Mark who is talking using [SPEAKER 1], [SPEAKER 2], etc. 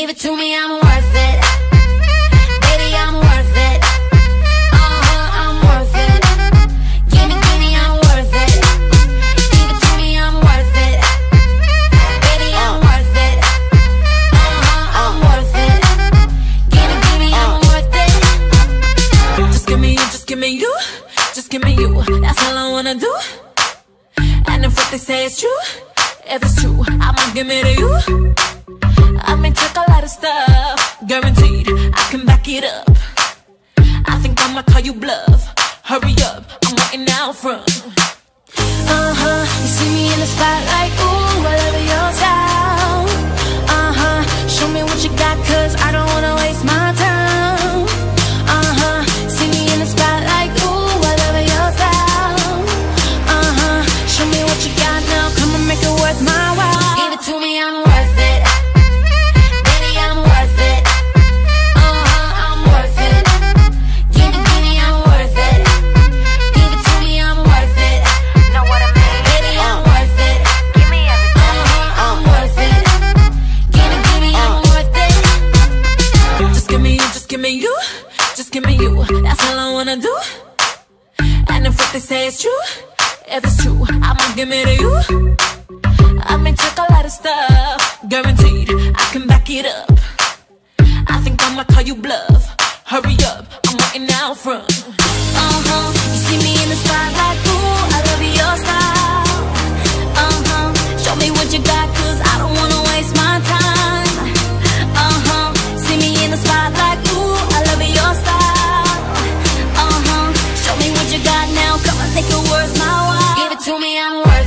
[SPEAKER 1] Give it to me, I'm worth it. Baby, I'm worth it. Uh-huh, I'm worth it. Give me, give me, I'm worth it. Give it to me, I'm worth it. Baby, I'm worth it. Uh-huh, I'm worth it. Give me, give me, I'm worth it.
[SPEAKER 2] Just give me you, just give me you. Just give me you. That's all I wanna do. And if what they say is true, if it's true, I'ma give it to you. I may take a lot of stuff, guaranteed I can back it up. I think I'ma call you bluff. Hurry up, I'm waiting out front. Uh huh, you see me in the spotlight, ooh, I love your style. Uh huh, show me what you got, cause I don't give me you, just give me you, just give me you. That's all I wanna do. And if what they say is true, if it's true, I'ma give it to you. I may take a lot of stuff, guaranteed I can back it up. I think I'ma call you bluff. Hurry up, I'm waiting out front. Uh-huh,
[SPEAKER 3] you see me in the spotlight,
[SPEAKER 1] to me, I'm worth